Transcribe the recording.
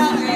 kami